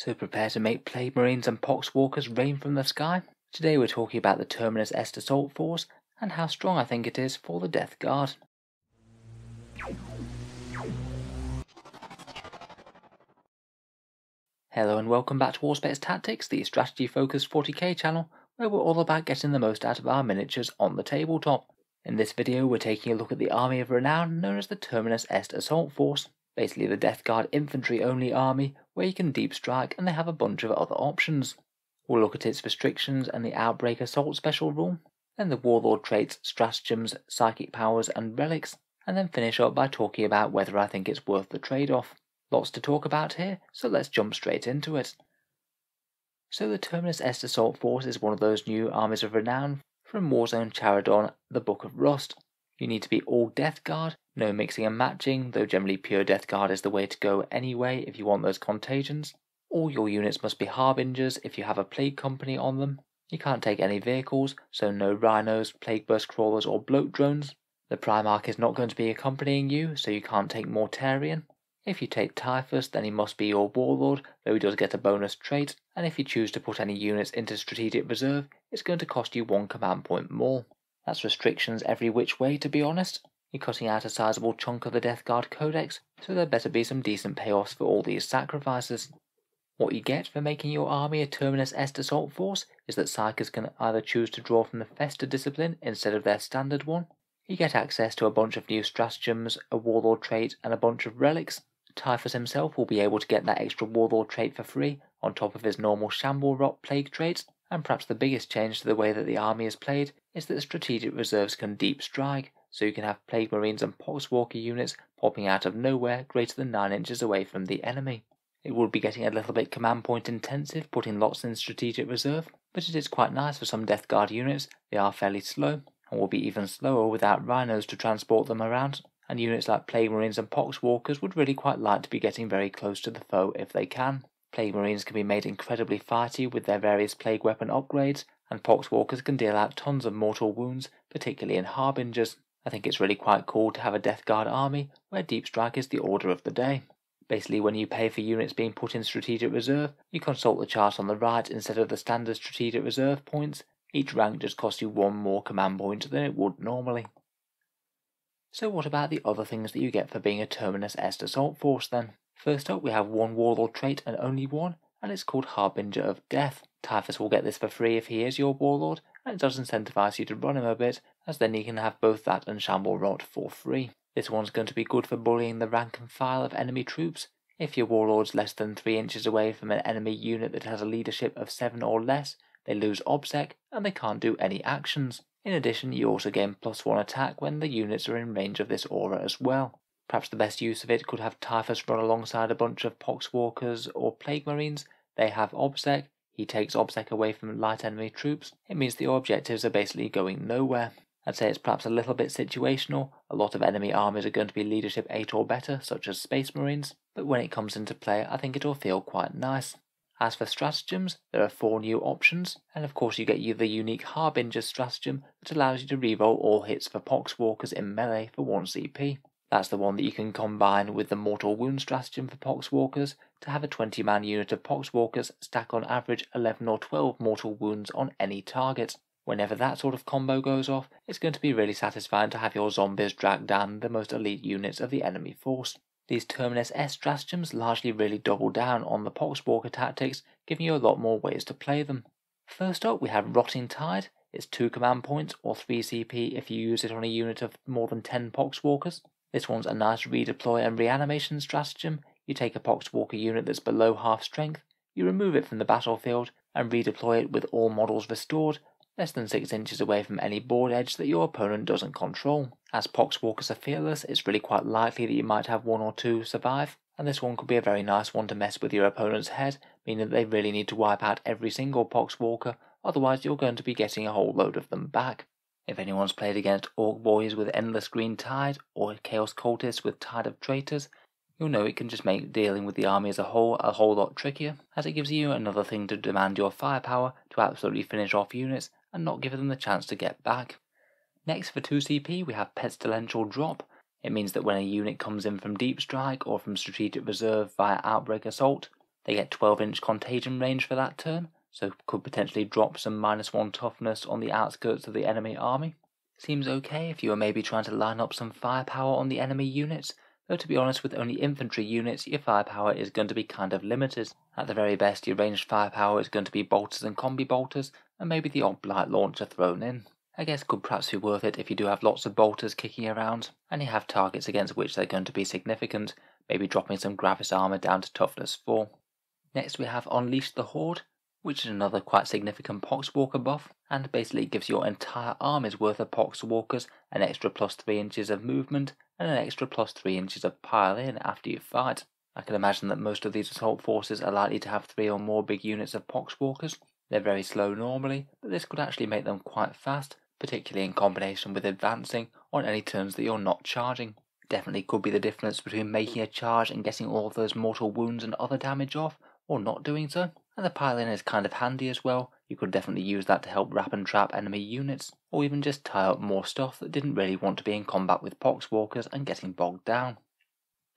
So prepare to make Plague Marines and Poxwalkers rain from the sky. Today we're talking about the Terminus Est Assault Force and how strong I think it is for the Death Guard. Hello and welcome back to Auspex Tactics, the strategy focused 40k channel, where we're all about getting the most out of our miniatures on the tabletop. In this video we're taking a look at the army of renown known as the Terminus Est Assault Force, basically the Death Guard infantry only army where you can deep strike and they have a bunch of other options. We'll look at its restrictions and the Outbreak Assault special rule, then the Warlord traits, stratagems, psychic powers and relics, and then finish up by talking about whether I think it's worth the trade-off. Lots to talk about here, so let's jump straight into it. So the Terminus Est Assault Force is one of those new armies of renown from Warzone Charadon, the Book of Rust. You need to be all Death Guard, no mixing and matching, though generally pure Death Guard is the way to go anyway if you want those contagions. All your units must be Harbingers if you have a Plague Company on them. You can't take any vehicles, so no Rhinos, Plague Burst Crawlers or Bloat Drones. The Primarch is not going to be accompanying you, so you can't take Mortarion. If you take Typhus, then he must be your Warlord, though he does get a bonus trait, and if you choose to put any units into Strategic Reserve, it's going to cost you one command point more. That's restrictions every which way, to be honest. You're cutting out a sizable chunk of the Death Guard Codex, so there better be some decent payoffs for all these sacrifices. What you get for making your army a Terminus Est assault force is that Psykers can either choose to draw from the Fester discipline instead of their standard one. You get access to a bunch of new stratagems, a warlord trait, and a bunch of relics. Typhus himself will be able to get that extra warlord trait for free, on top of his normal Shamble Rot plague traits, and perhaps the biggest change to the way that the army is played is that strategic reserves can deep strike, so you can have Plague Marines and Poxwalker units popping out of nowhere greater than 9 inches away from the enemy. It will be getting a little bit command point intensive, putting lots in strategic reserve, but it is quite nice for some Death Guard units, they are fairly slow, and will be even slower without rhinos to transport them around, and units like Plague Marines and Pox Walkers would really quite like to be getting very close to the foe if they can. Plague Marines can be made incredibly fighty with their various plague weapon upgrades, and Pox Walkers can deal out tons of mortal wounds, particularly in Harbingers. I think it's really quite cool to have a Death Guard army where Deep Strike is the order of the day. Basically, when you pay for units being put in Strategic Reserve, you consult the chart on the right instead of the standard Strategic Reserve points. Each rank just costs you one more command point than it would normally. So what about the other things that you get for being a Terminus Est Assault Force then? First up, we have one Warlord trait and only one, and it's called Harbinger of Death. Typhus will get this for free if he is your Warlord, and it does incentivise you to run him a bit, as then you can have both that and Shamble Rot for free. This one's going to be good for bullying the rank and file of enemy troops. If your Warlord's less than 3 inches away from an enemy unit that has a leadership of 7 or less, they lose OBSEC and they can't do any actions. In addition, you also gain plus 1 attack when the units are in range of this aura as well. Perhaps the best use of it could have Typhus run alongside a bunch of Poxwalkers or Plague Marines. They have OBSEC, he takes OBSEC away from light enemy troops. It means the objectives are basically going nowhere. I'd say it's perhaps a little bit situational. A lot of enemy armies are going to be leadership 8 or better, such as Space Marines, but when it comes into play, I think it'll feel quite nice. As for stratagems, there are four new options, and of course you get the unique Harbinger stratagem that allows you to reroll all hits for Poxwalkers in melee for 1 CP. That's the one that you can combine with the Mortal Wound stratagem for Poxwalkers to have a 20 man unit of Poxwalkers stack on average 11 or 12 mortal wounds on any target. Whenever that sort of combo goes off, it's going to be really satisfying to have your zombies drag down the most elite units of the enemy force. These Terminus Est stratagems largely really double down on the Poxwalker tactics, giving you a lot more ways to play them. First up, we have Rotting Tide. It's 2 command points or 3 CP if you use it on a unit of more than 10 Poxwalkers. This one's a nice redeploy and reanimation stratagem. You take a Poxwalker unit that's below half strength, you remove it from the battlefield, and redeploy it with all models restored, less than 6 inches away from any board edge that your opponent doesn't control. As Poxwalkers are fearless, it's really quite likely that you might have one or two survive, and this one could be a very nice one to mess with your opponent's head, meaning that they really need to wipe out every single Poxwalker, otherwise you're going to be getting a whole load of them back. If anyone's played against Ork Boyz with Endless Green Tide, or Chaos Cultists with Tide of Traitors, you'll know it can just make dealing with the army as a whole a whole lot trickier, as it gives you another thing to demand your firepower to absolutely finish off units and not give them the chance to get back. Next for 2CP we have Pestilential Drop. It means that when a unit comes in from Deep Strike or from Strategic Reserve via Outbreak Assault, They get 12 inch contagion range for that turn, so could potentially drop some minus 1 toughness on the outskirts of the enemy army. Seems okay if you are maybe trying to line up some firepower on the enemy units, though to be honest with only infantry units your firepower is going to be kind of limited. At the very best your ranged firepower is going to be bolters and combi bolters, and maybe the odd blight launcher thrown in. I guess could perhaps be worth it if you do have lots of bolters kicking around, and you have targets against which they're going to be significant, maybe dropping some Gravis armor down to toughness 4. Next we have Unleash the Horde, which is another quite significant Poxwalker buff, and basically gives your entire army's worth of Poxwalkers an extra plus 3 inches of movement and an extra plus 3 inches of pile in after you fight. I can imagine that most of these assault forces are likely to have 3 or more big units of Poxwalkers. They're very slow normally, but this could actually make them quite fast, particularly in combination with advancing on any turns that you're not charging. Definitely could be the difference between making a charge and getting all of those mortal wounds and other damage off, or not doing so. And the pile-in is kind of handy as well. You could definitely use that to help wrap and trap enemy units, or even just tie up more stuff that didn't really want to be in combat with poxwalkers and getting bogged down.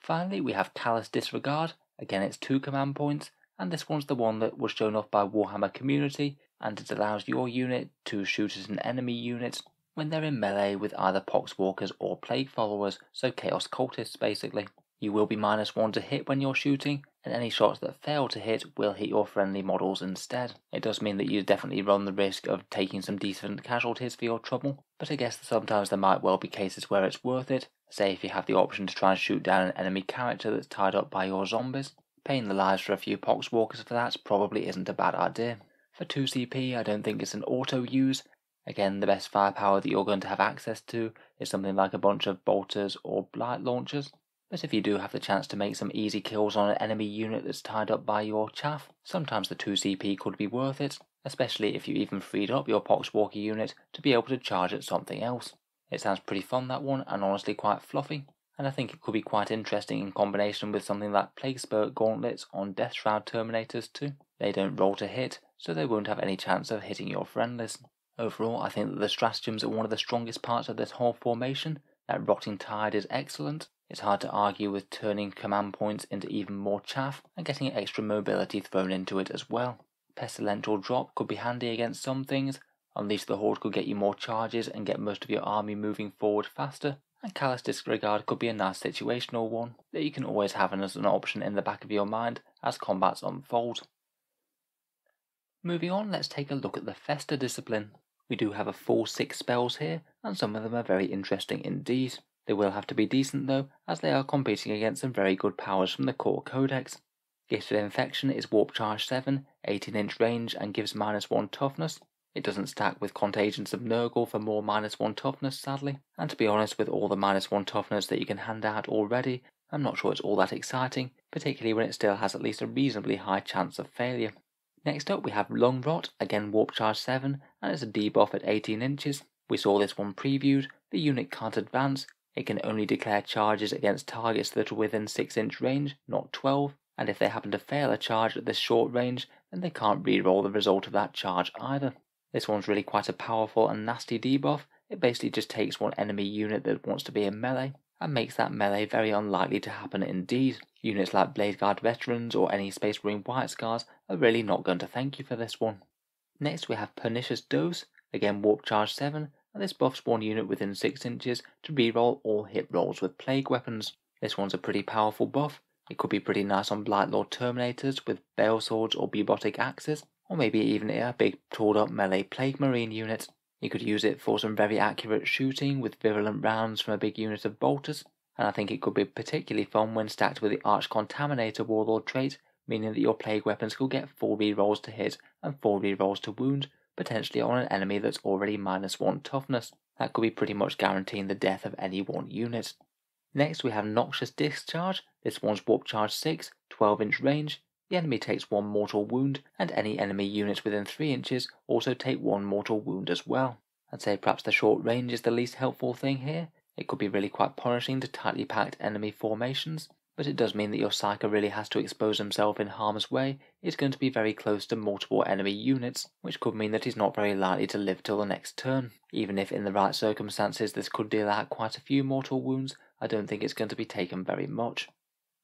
Finally, we have Callous Disregard. Again, it's two command points, and this one's the one that was shown off by Warhammer Community, and it allows your unit to shoot at an enemy unit when they're in melee with either poxwalkers or plague followers, so chaos cultists basically. You will be minus 1 to hit when you're shooting, and any shots that fail to hit will hit your friendly models instead. It does mean that you definitely run the risk of taking some decent casualties for your trouble, but I guess sometimes there might well be cases where it's worth it, say if you have the option to try and shoot down an enemy character that's tied up by your zombies. Paying the lives for a few poxwalkers for that probably isn't a bad idea. For 2CP I don't think it's an auto use, Again, the best firepower that you're going to have access to is something like a bunch of bolters or blight launchers. But if you do have the chance to make some easy kills on an enemy unit that's tied up by your chaff, sometimes the 2CP could be worth it, especially if you even freed up your Poxwalker unit to be able to charge at something else. It sounds pretty fun that one, and honestly quite fluffy, and I think it could be quite interesting in combination with something like Plague Spurt Gauntlets on Death Shroud Terminators too. They don't roll to hit, so they won't have any chance of hitting your friendlies. Overall, I think that the stratagems are one of the strongest parts of this whole formation. That Rotting Tide is excellent, it's hard to argue with turning command points into even more chaff and getting extra mobility thrown into it as well. Pestilential Drop could be handy against some things, Unleash the Horde could get you more charges and get most of your army moving forward faster, and Callous Disregard could be a nice situational one that you can always have as an option in the back of your mind as combats unfold. Moving on, let's take a look at the Fester discipline. We do have a full six spells here, and some of them are very interesting indeed. They will have to be decent though, as they are competing against some very good powers from the core codex. Gifted Infection is Warp Charge 7, 18 inch range, and gives minus 1 toughness. It doesn't stack with Contagions of Nurgle for more minus 1 toughness, sadly, and to be honest, with all the minus 1 toughness that you can hand out already, I'm not sure it's all that exciting, particularly when it still has at least a reasonably high chance of failure. Next up we have Lung Rot, again Warp Charge 7, and it's a debuff at 18 inches. We saw this one previewed, the unit can't advance, it can only declare charges against targets that are within 6 inch range, not 12, and if they happen to fail a charge at this short range, then they can't re-roll the result of that charge either. This one's really quite a powerful and nasty debuff, it basically just takes one enemy unit that wants to be in melee, and makes that melee very unlikely to happen indeed. Units like Blade Guard veterans or any Space Marine White Scars are really not going to thank you for this one. Next we have Pernicious Dose, again Warp Charge 7, and this buffs one unit within 6 inches to reroll all hit rolls with plague weapons. This one's a pretty powerful buff. It could be pretty nice on Blightlord Terminators with Bale Swords or Bubonic Axes, or maybe even a big tooled up melee Plague Marine unit. You could use it for some very accurate shooting with virulent rounds from a big unit of bolters, and I think it could be particularly fun when stacked with the Arch Contaminator Warlord trait, meaning that your plague weapons could get 4 rerolls to hit and 4 rerolls to wound, potentially on an enemy that's already minus 1 toughness. That could be pretty much guaranteeing the death of any one unit. Next we have Noxious Discharge, this one's Warp Charge 6, 12 inch range. The enemy takes 1 mortal wound, and any enemy units within 3 inches also take 1 mortal wound as well. I'd say perhaps the short range is the least helpful thing here. It could be really quite punishing to tightly packed enemy formations, but it does mean that your Psyker really has to expose himself in harm's way, is going to be very close to multiple enemy units, which could mean that he's not very likely to live till the next turn. Even if in the right circumstances this could deal out quite a few mortal wounds, I don't think it's going to be taken very much.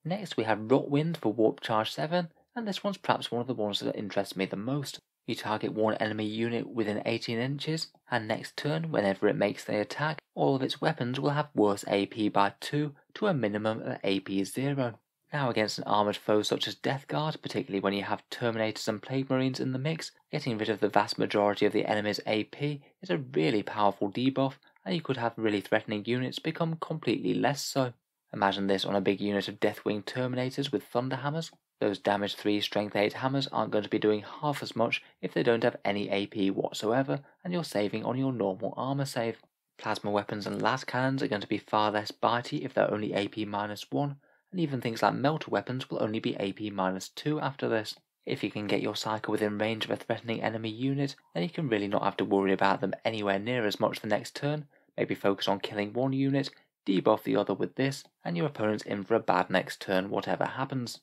Next we have Rotwind for Warp Charge 7, and this one's perhaps one of the ones that interests me the most. You target one enemy unit within 18 inches, and next turn, whenever it makes the attack, all of its weapons will have worse AP by 2 to a minimum of AP 0. Now against an armoured foe such as Death Guard, particularly when you have Terminators and Plague Marines in the mix, getting rid of the vast majority of the enemy's AP is a really powerful debuff, and you could have really threatening units become completely less so. Imagine this on a big unit of Deathwing Terminators with Thunder Hammers, those damage 3 strength 8 hammers aren't going to be doing half as much if they don't have any AP whatsoever and you're saving on your normal armor save. Plasma weapons and las cannons are going to be far less bitey if they're only AP minus 1 and even things like melter weapons will only be AP minus 2 after this. If you can get your Psyker within range of a threatening enemy unit, then you can really not have to worry about them anywhere near as much the next turn, maybe focus on killing one unit, debuff the other with this, and your opponent's in for a bad next turn whatever happens.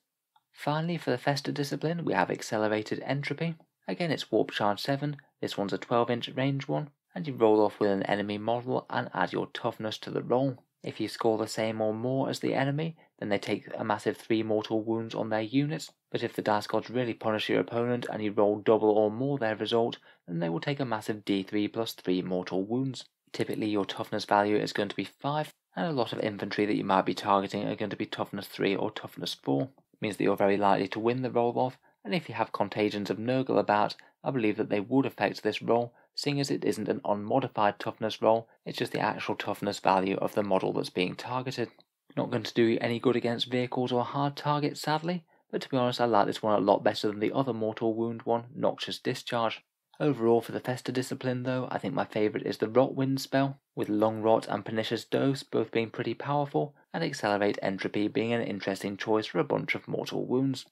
Finally, for the Fester discipline, we have Accelerated Entropy. Again, it's Warp Charge 7, this one's a 12 inch range one, and you roll off with an enemy model and add your toughness to the roll. If you score the same or more as the enemy, then they take a massive 3 mortal wounds on their units, but if the dice gods really punish your opponent and you roll double or more their result, then they will take a massive d3 plus 3 mortal wounds. Typically your toughness value is going to be 5, and a lot of infantry that you might be targeting are going to be toughness 3 or toughness 4 means that you're very likely to win the roll off, and if you have contagions of Nurgle about, I believe that they would affect this roll, seeing as it isn't an unmodified toughness roll, it's just the actual toughness value of the model that's being targeted. Not going to do you any good against vehicles or hard targets, sadly, but to be honest, I like this one a lot better than the other mortal wound one, Noxious Discharge. Overall, for the Fester discipline though, I think my favourite is the Rot Wind spell, with Lung Rot and Pernicious Dose both being pretty powerful, and Accelerate Entropy being an interesting choice for a bunch of mortal wounds.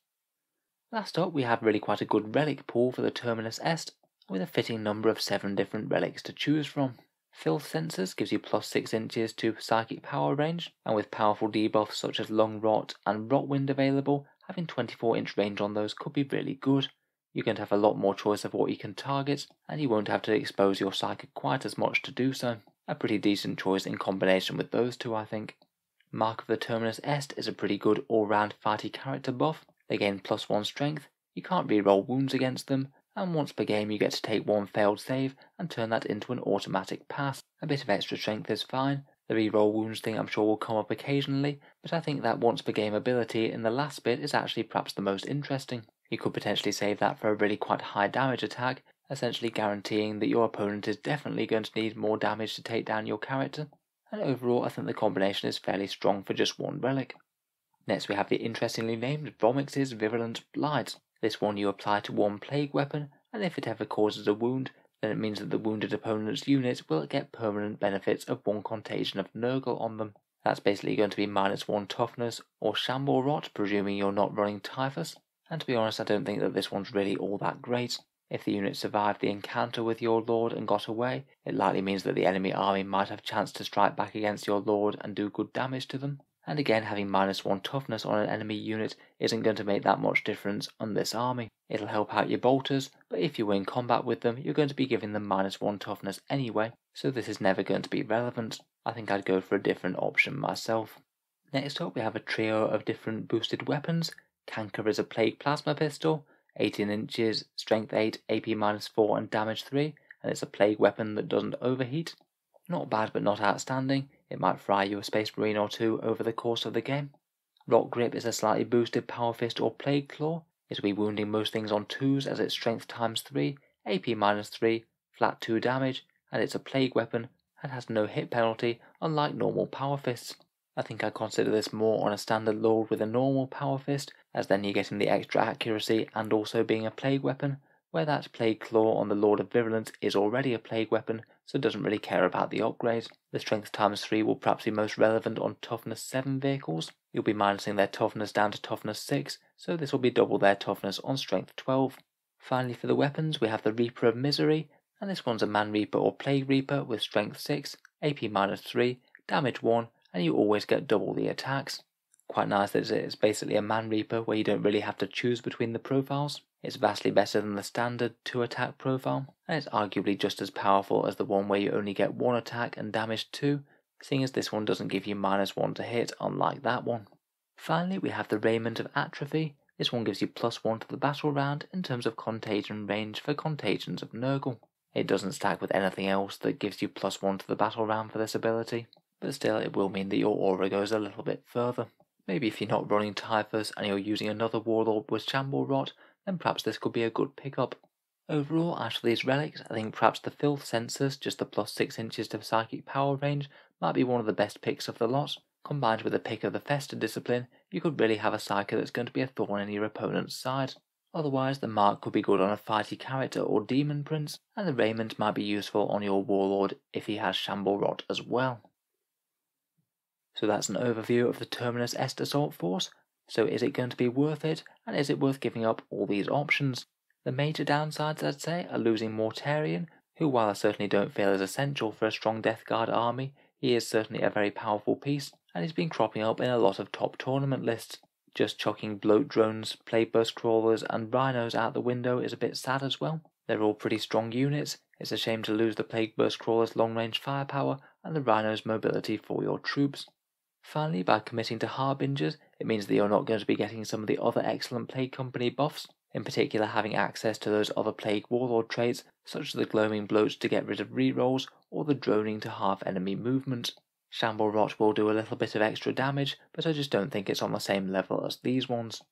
Last up, we have really quite a good relic pool for the Terminus Est, with a fitting number of 7 different relics to choose from. Filth Censors gives you plus 6 inches to psychic power range, and with powerful debuffs such as Lung Rot and Rot Wind available, having 24 inch range on those could be really good you're going to have a lot more choice of what you can target, and you won't have to expose your psychic quite as much to do so. A pretty decent choice in combination with those two, I think. Mark of the Terminus Est is a pretty good all-round fighty character buff. They gain plus one strength, you can't reroll wounds against them, and once per game you get to take one failed save and turn that into an automatic pass. A bit of extra strength is fine, the reroll wounds thing I'm sure will come up occasionally, but I think that once per game ability in the last bit is actually perhaps the most interesting. You could potentially save that for a really quite high damage attack, essentially guaranteeing that your opponent is definitely going to need more damage to take down your character. And overall, I think the combination is fairly strong for just one relic. Next, we have the interestingly named Vomix's Virulent Blight. This one you apply to one plague weapon, and if it ever causes a wound, then it means that the wounded opponent's unit will get permanent benefits of one contagion of Nurgle on them. That's basically going to be minus one toughness or shamble rot, presuming you're not running typhus, and to be honest, I don't think that this one's really all that great. If the unit survived the encounter with your lord and got away, it likely means that the enemy army might have chance to strike back against your lord and do good damage to them. And again, having minus one toughness on an enemy unit isn't going to make that much difference on this army. It'll help out your bolters, but if you win combat with them, you're going to be giving them minus one toughness anyway, so this is never going to be relevant. I think I'd go for a different option myself. Next up, we have a trio of different boosted weapons, Canker is a plague plasma pistol, 18 inches, strength 8, AP minus 4 and damage 3, and it's a plague weapon that doesn't overheat. Not bad but not outstanding, it might fry you a space marine or two over the course of the game. Rock Grip is a slightly boosted power fist or plague claw, it'll be wounding most things on 2s as it's strength times 3, AP minus 3, flat 2 damage, and it's a plague weapon and has no hit penalty unlike normal power fists. I think I consider this more on a standard lord with a normal power fist, as then you're getting the extra accuracy and also being a plague weapon, where that plague claw on the Lord of Virulence is already a plague weapon, so doesn't really care about the upgrade. The strength times 3 will perhaps be most relevant on toughness 7 vehicles. You'll be minusing their toughness down to toughness 6, so this will be double their toughness on strength 12. Finally for the weapons we have the Reaper of Misery, and this one's a Man Reaper or Plague Reaper with strength 6, AP minus 3, damage 1, and you always get double the attacks. Quite nice that it's basically a Man Reaper where you don't really have to choose between the profiles. It's vastly better than the standard 2 attack profile, and it's arguably just as powerful as the one where you only get 1 attack and damage 2, seeing as this one doesn't give you minus 1 to hit unlike that one. Finally we have the Raiment of Atrophy, This one gives you plus 1 to the battle round in terms of contagion range for contagions of Nurgle. It doesn't stack with anything else that gives you plus 1 to the battle round for this ability, but still it will mean that your aura goes a little bit further. Maybe if you're not running Typhus and you're using another Warlord with Shamble Rot, then perhaps this could be a good pickup. Overall, out of these relics, I think perhaps the Filth Census, just the plus 6 inches to psychic power range, might be one of the best picks of the lot. Combined with a pick of the Fester discipline, you could really have a Psyker that's going to be a thorn in your opponent's side. Otherwise, the mark could be good on a fighty character or demon prince, and the raiment might be useful on your warlord if he has Shamble Rot as well. So that's an overview of the Terminus Est Assault Force. So is it going to be worth it, and is it worth giving up all these options? The major downsides, I'd say, are losing Mortarion, who while I certainly don't feel is essential for a strong Death Guard army, he is certainly a very powerful piece, and he's been cropping up in a lot of top tournament lists. Just chucking bloat drones, plague burst crawlers, and rhinos out the window is a bit sad as well. They're all pretty strong units. It's a shame to lose the plague burst crawlers' long range firepower and the rhinos' mobility for your troops. Finally, by committing to Harbingers, it means that you're not going to be getting some of the other excellent Plague Company buffs, in particular having access to those other Plague Warlord traits, such as the Gloaming Bloats to get rid of rerolls, or the Droning to half enemy movement. Shamble Rot will do a little bit of extra damage, but I just don't think it's on the same level as these ones.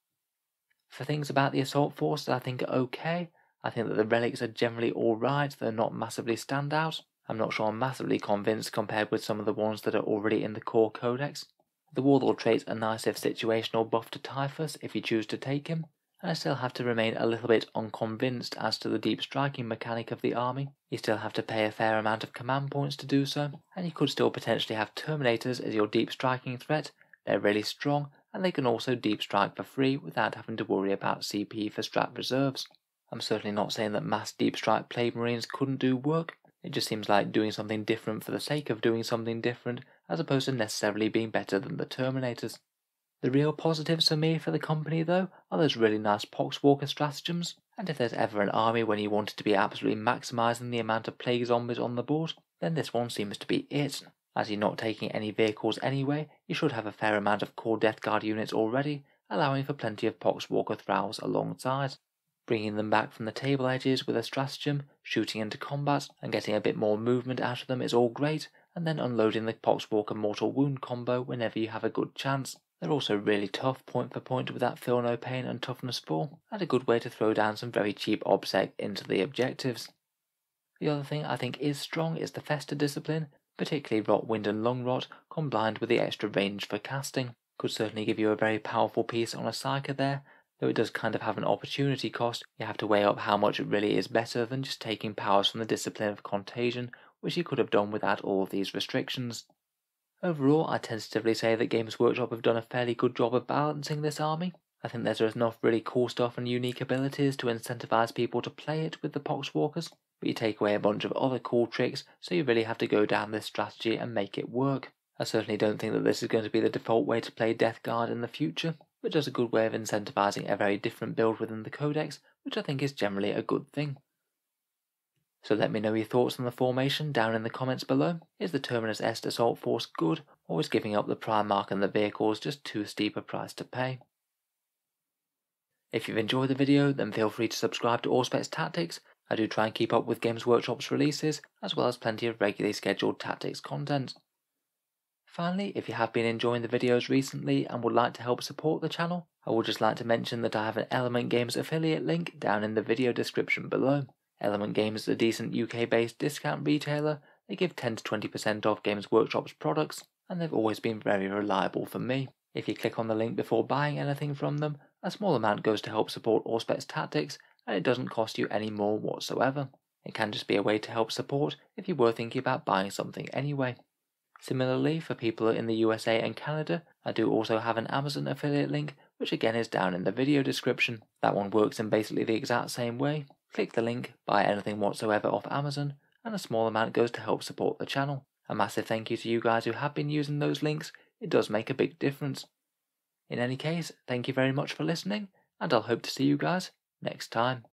For things about the Assault Force that I think are okay, I think that the relics are generally alright, they're not massively standout. I'm not sure I'm massively convinced compared with some of the ones that are already in the core codex. The Warlord trait's a nice if situational buff to Typhus if you choose to take him, and I still have to remain a little bit unconvinced as to the deep striking mechanic of the army. You still have to pay a fair amount of command points to do so, and you could still potentially have Terminators as your deep striking threat. They're really strong, and they can also deep strike for free without having to worry about CP for strat reserves. I'm certainly not saying that mass deep strike plague marines couldn't do work. It just seems like doing something different for the sake of doing something different, as opposed to necessarily being better than the Terminators. The real positives for me for the company, though, are those really nice Poxwalker stratagems, and if there's ever an army when you wanted to be absolutely maximising the amount of plague zombies on the board, then this one seems to be it. As you're not taking any vehicles anyway, you should have a fair amount of core Death Guard units already, allowing for plenty of Poxwalker thralls alongside. Bringing them back from the table edges with a stratagem, shooting into combat, and getting a bit more movement out of them is all great, and then unloading the Poxwalker Mortal Wound combo whenever you have a good chance. They're also really tough point for point with that Feel No Pain and Toughness 4, and a good way to throw down some very cheap OBSEC into the objectives. The other thing I think is strong is the Fester discipline, particularly Rot Wind and Lung Rot, combined with the extra range for casting. Could certainly give you a very powerful piece on a Psyker there, though it does kind of have an opportunity cost. You have to weigh up how much it really is better than just taking powers from the discipline of Contagion, which you could have done without all of these restrictions. Overall, I tentatively say that Games Workshop have done a fairly good job of balancing this army. I think there's enough really cool stuff and unique abilities to incentivize people to play it with the Poxwalkers, but you take away a bunch of other cool tricks, so you really have to go down this strategy and make it work. I certainly don't think that this is going to be the default way to play Death Guard in the future, but just a good way of incentivizing a very different build within the codex, which I think is generally a good thing. So let me know your thoughts on the formation down in the comments below. Is the Terminus Est Assault Force good, or is giving up the Primarch and the vehicles just too steep a price to pay? If you've enjoyed the video, then feel free to subscribe to Auspex Tactics. I do try and keep up with Games Workshop's releases, as well as plenty of regularly scheduled tactics content. Finally, if you have been enjoying the videos recently and would like to help support the channel, I would just like to mention that I have an Element Games affiliate link down in the video description below. Element Games is a decent UK based discount retailer. They give 10 to 20% off Games Workshop's products, and they've always been very reliable for me. If you click on the link before buying anything from them, a small amount goes to help support Auspex Tactics, and it doesn't cost you any more whatsoever. It can just be a way to help support if you were thinking about buying something anyway. Similarly, for people in the USA and Canada, I do also have an Amazon affiliate link, which again is down in the video description. That one works in basically the exact same way. Click the link, buy anything whatsoever off Amazon, and a small amount goes to help support the channel. A massive thank you to you guys who have been using those links, it does make a big difference. In any case, thank you very much for listening, and I'll hope to see you guys next time.